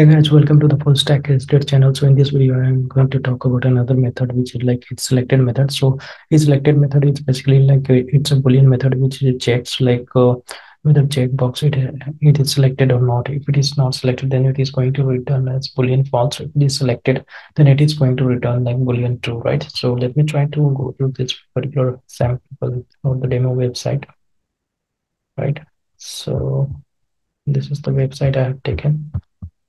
Hey guys, welcome to the full stack SDET channel. So in this video, I'm going to talk about another method, which is like isSelected method. So isSelected method is basically like a, it's a boolean method, which checks like uh, whether checkbox it it is selected or not. If it is not selected, then it is going to return as boolean false. If it is selected, then it is going to return like boolean true, right? So let me try to go through this particular sample or the demo website, right? So this is the website I have taken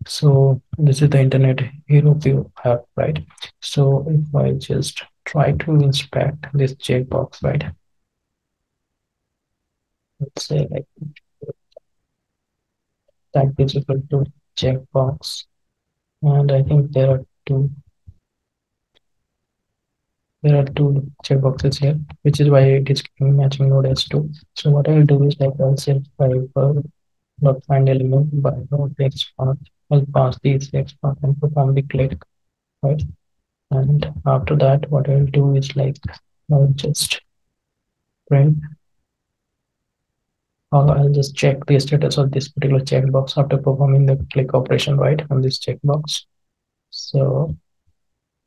so this is the internet hero view have right? So if i just try to inspect this checkbox right? Let's say like that is equal to checkbox and i think there are two there are two checkboxes here which is why it is matching node s2 so what i'll do is like i'll say driver dot find element by node x path will pass these x path and perform the click, right? And after that, what I'll do is like I'll just print or I'll just check the status of this particular checkbox after performing the click operation, right, on this checkbox. So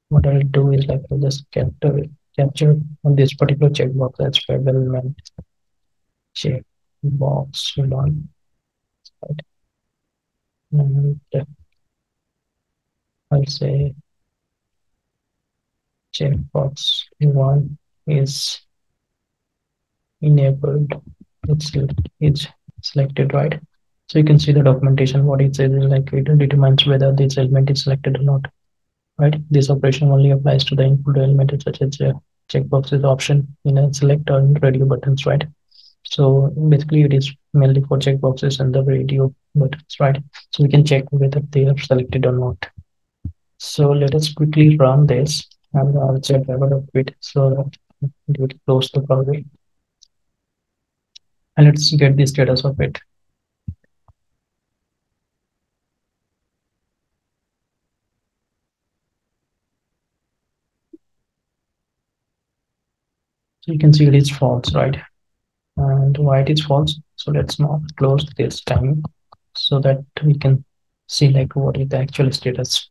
what I'll do is like I'll just capture capture on this particular checkbox as element checkbox one, right? And I'll say checkbox one is enabled. It's it's selected right? So you can see the documentation what it says is like it determines whether this element is selected or not right? This operation only applies to the input element such as a checkbox is option in a select or radio buttons right so basically it is mainly for checkboxes and the radio buttons, right? So we can check whether they are selected or not. So let us quickly run this and I'll check of it so that it will close the browser. And let's get the status of it. So you can see it is false, right? And why it is false. So let's now close this time so that we can see like what is the actual status.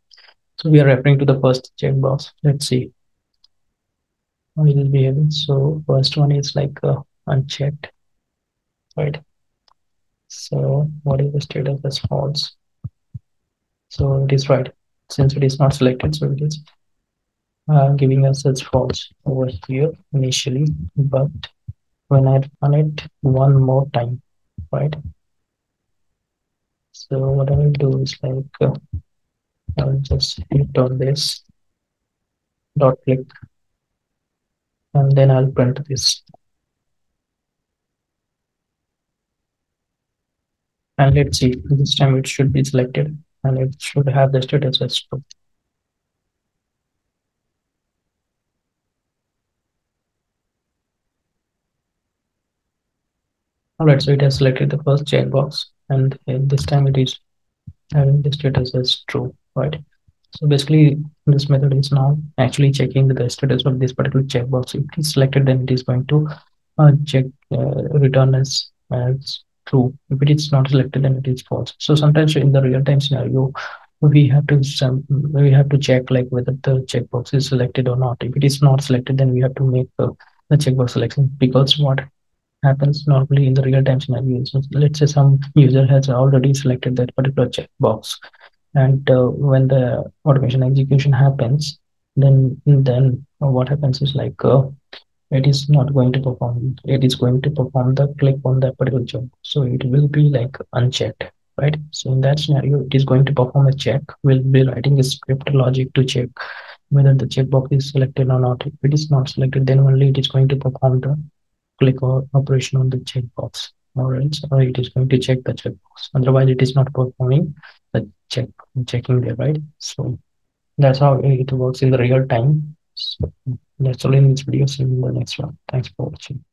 So we are referring to the first checkbox let's see. We will be able so first one is like uh, unchecked right? So what is the status as false? So it is right. Since it is not selected so it is uh, giving us as false over here initially but when I run it one more time, right? So what I will do is like, uh, I'll just hit on this dot click and then I'll print this. And let's see, this time it should be selected and it should have the status as true. All right so it has selected the first checkbox and this time it is having the status as true right? So basically this method is now actually checking the status of this particular checkbox. If it is selected then it is going to uh, check uh, return as as true. If it is not selected then it is false. So sometimes in the real-time scenario we have to some we have to check like whether the checkbox is selected or not. If it is not selected then we have to make the, the checkbox selection. Because what happens normally in the real-time scenario. So let's say some user has already selected that particular checkbox, and uh, when the automation execution happens, then then what happens is like uh, it is not going to perform. It is going to perform the click on that particular job, so it will be like unchecked, right? So in that scenario, it is going to perform a check. We'll be writing a script logic to check whether the checkbox is selected or not. If it is not selected, then only it is going to perform the click or operation on the checkbox. Or else or it is going to check the checkbox. Otherwise it is not performing the check checking there right? So that's how it works in the real time. So that's all in this video. See you in the next one. Thanks for watching